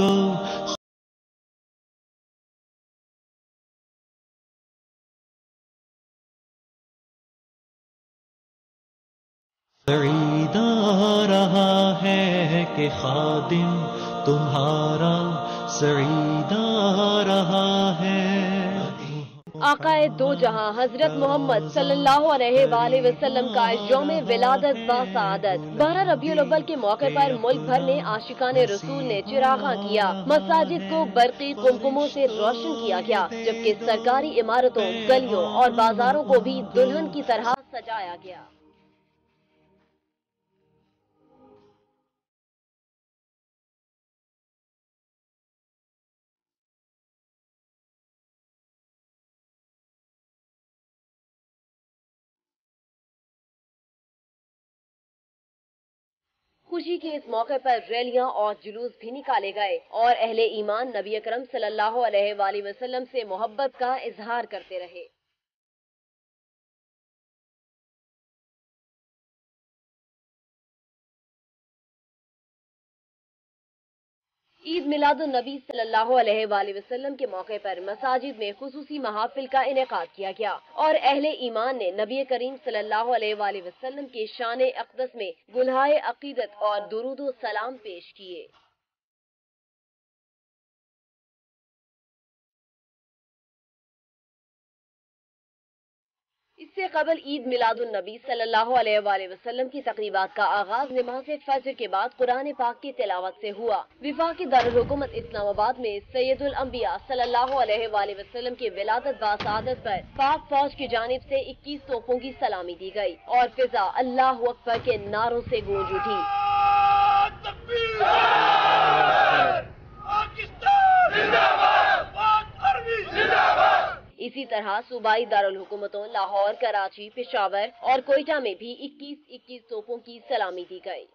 को सरीदा रहा है कि खादिम तुम्हारा सरीदा रहा है। आकाए दो जहाँ हज़रत मोहम्मद सल्लल्लाहु अलैहि वसल्लम का योम विलादत बासादत बारह रबी अव्वल के मौके पर मुल्क भर में आशिकान रसूल ने चिरागा किया। मसाजिद को बरकी कुमकुमों से रोशन किया गया, जबकि सरकारी इमारतों, गलियों और बाजारों को भी दुल्हन की तरह सजाया गया। खुशी के इस मौके पर रैलियाँ और जुलूस भी निकाले गए और अहले ईमान नबी अकरम सल्लल्लाहु अलैहि वसल्लम से मोहब्बत का इजहार करते रहे। ईद मिलाद नबी वसल्लम के मौके पर मसाजिद में खसूसी महाफिल का इनका किया गया और अहले ईमान ने नबी करीम सल्लल्लाहु अलैहि वसल्लम के शान अकदस में गुल्हाए अकीदत और दुरुदो सलाम पेश किए। इससे कबल ईद मिलादुन नबी सल्लल्लाहु अलैहि वसल्लम की तकरीबात का आगाज़ नमाज़ फजर के बाद कुरान पाक की तिलावत से हुआ। विफाकी दारकूमत इस्लामाबाद में सैयदुल अंबिया सल्लल्लाहु अलैहि वसल्लम की विलादत बासादत पर पाक फौज की जानिब से 21 तोपों की सलामी दी गई और फिजा अल्लाह अकबर के नारों से गूंज उठी। इसी तरह सूबाई दारकूमतों लाहौर, कराची, पेशावर और कोयटा में भी 21 21 तोपों की सलामी दी गई।